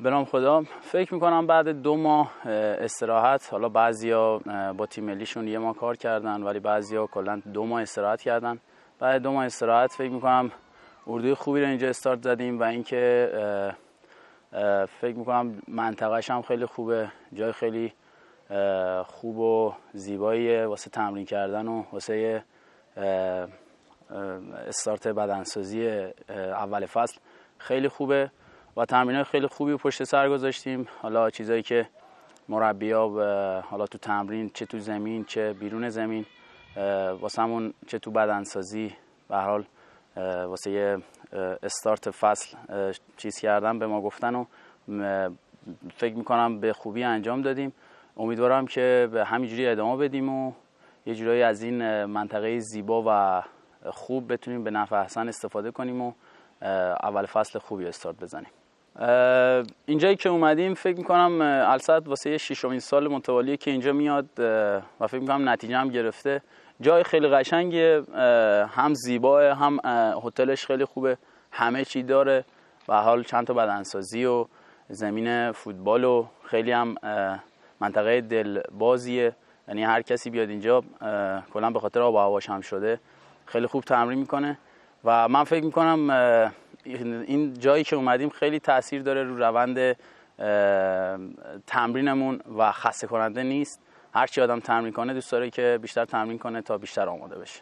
بنام خدا. فکر می‌کنم بعد دو ماه استراحت. حالا بعضیا با تیم ملیشون یه ماه کار کردن ولی بعضیا کلا دو ماه استراحت کردن. بعد دو ماه استراحت فکر می‌کنم اردوی خوبی رو اینجا استارت زدیم و اینکه فکر می‌کنم منطقهش هم خیلی خوبه. جای خیلی خوب و زیباییه واسه تمرین کردن و واسه استارت بدنسازی اول فصل. خیلی خوبه. و تمرین خیلی خوبی پشت سر گذاشتیم. حالا چیزایی که مربیا حالا تو تمرین چه تو زمین چه بیرون زمین واسه چه تو بدنسازی به حال واسه استارت فصل چیز کردن به ما گفتن و فکر می‌کنم به خوبی انجام دادیم. امیدوارم که به همینجوری ادامه بدیم و یه جورایی از این منطقه زیبا و خوب بتونیم به نفع احسن استفاده کنیم و اول فصل خوبی استارت بزنیم. اینجایی که اومدیم فکر می‌کنم الصد واسه ششمین سال متوالیه که اینجا میاد و فکر می‌کنم نتیجه هم گرفته. جای خیلی قشنگه هم زیباه هم هتلش خیلی خوبه همه چی داره و حال چند تا بدنسازی و زمین فوتبال و خیلی هم منطقه دلبازیه. یعنی هر کسی بیاد اینجا کلا به خاطر آب و هواش هم شده خیلی خوب تمرین می‌کنه. و من فکر می‌کنم این جایی که اومدیم خیلی تاثیر داره رو روند تمرینمون و خسته کننده نیست. هر چی آدم تمرین کنه دوست داره که بیشتر تمرین کنه تا بیشتر آماده بشه.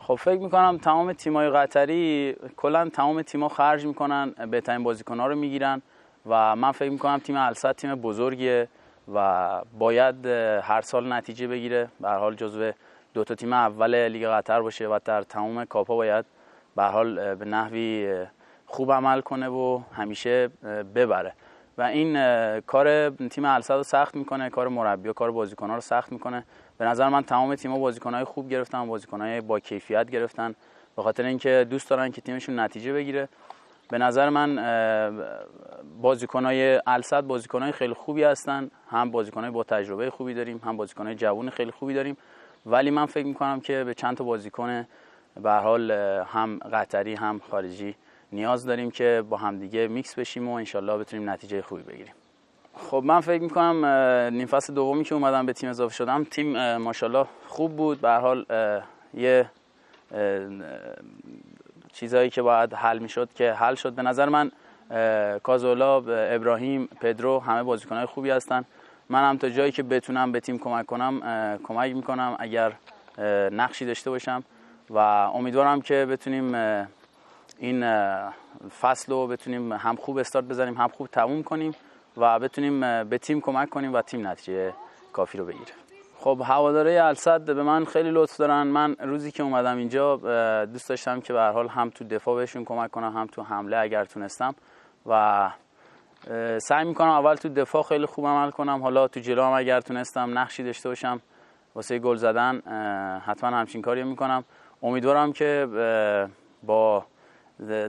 خب فکر می‌کنم تمام تیمای قطری کلا تمام تیما خرج می‌کنن بهترین بازیکن‌ها رو می‌گیرن و من فکر می‌کنم تیم الصد تیم بزرگیه و باید هر سال نتیجه بگیره. به حال جزو دو تا تیم اول لیگ قطر باشه و در تمام کاپا باید به حال به نحوی خوب عمل کنه و همیشه ببره. و این کار تیم الصد رو سخت می‌کنه کار مربی و کار بازیکن‌ها رو سخت می‌کنه. به نظر من تمام تیم‌ها بازیکن‌های خوب گرفتن بازیکن‌های با کیفیت گرفتن. به خاطر اینکه دوست دارن که تیمشون نتیجه بگیره. به نظر من بازیکن‌های الصد بازیکن‌های خیلی خوبی هستن. هم بازیکن‌های با تجربه خوبی داریم هم بازیکن‌های جوون خیلی خوبی داریم. ولی من فکر می‌کنم که به چند تا بازیکن به حال هم قطری هم خارجی نیاز داریم که با همدیگه میکس بشیم و انشالله بتونیم نتیجه خوبی بگیریم. خب من فکر می‌کنم نیم فصل دومی که اومدم به تیم اضافه شدم تیم ماشاءالله خوب بود. به حال یه چیزهایی که باید حل می‌شد که حل شد. به نظر من کازولا ابراهیم پدرو همه بازیکنهای خوبی هستن. من هم تا جایی که بتونم به تیم کمک کنم کمک می‌کنم اگر نقشی داشته باشم و امیدوارم که بتونیم این فصل رو بتونیم هم خوب استارت بزنیم هم خوب تموم کنیم و بتونیم به تیم کمک کنیم و تیم نتیجه کافی رو بگیره. خب هواداره الصد به من خیلی لطف دارن. من روزی که اومدم اینجا دوست داشتم که به هر حال هم تو دفاع بهشون کمک کنم هم تو حمله اگر تونستم. و سعی می‌کنم اول تو دفاع خیلی خوب عمل کنم. حالا تو جلو هم اگر تونستم نقشی داشته باشم واسه گل زدن حتما همچین کاری می‌کنم. امیدوارم که با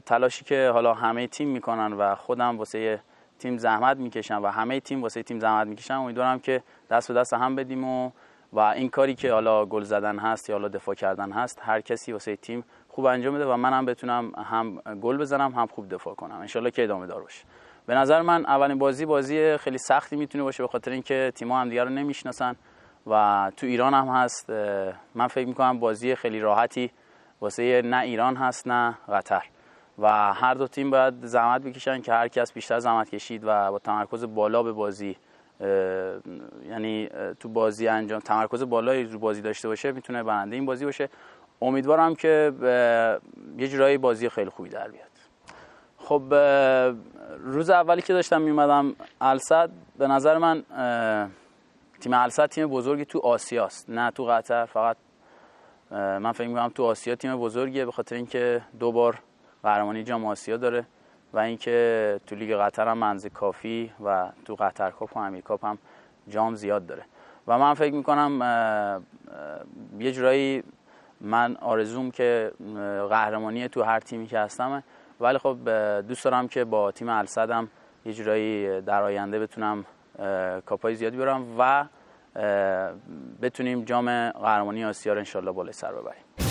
تلاشی که حالا همه تیم می‌کنن و خودم واسه تیم زحمت می‌کشن و همه تیم واسه تیم زحمت می‌کشن امیدوارم که دست به دست هم بدیم و و این کاری که حالا گل زدن هست یا حالا دفاع کردن هست هر کسی واسه تیم خوب انجام بده و منم بتونم هم گل بزنم هم خوب دفاع کنم. انشالله که ادامه دار باشه. به نظر من اولین بازی بازی خیلی سختی می‌تونه باشه به خاطر اینکه تیم‌ها هم دیگه رو نمی‌شناسن و تو ایران هم هست. من فکر می‌کنم بازی خیلی راحتی واسه نه ایران هست نه قطر. و هر دو تیم باید زحمت بکشن که هر کس بیشتر زحمت کشید و با تمرکز بالا به بازی یعنی تو بازی انجام تمرکز بالایی رو بازی داشته باشه می‌تونه برنده این بازی باشه. امیدوارم که یه جورایی بازی خیلی خوبی در بیاد. خب روز اولی که داشتم میومدم السد به نظر من تیم السد تیم بزرگی تو آسیاست نه تو قطر فقط من فکر می‌کنم تو آسیا تیم بزرگیه به خاطر اینکه دو بار قهرمانی جام آسیا داره و اینکه تو لیگ قطر هم منز کافی و تو قطر کاپ و امیر کاپ هم جام زیاد داره. و من فکر می‌کنم یه جورایی من آرزوم که قهرمانی تو هر تیمی که هستم ولی خب دوست دارم که با تیم الصدم یه جورایی در آینده بتونم کاپای زیادی برم و بتونیم جام قهرمانی آسیا رو انشالله بالای سر ببریم.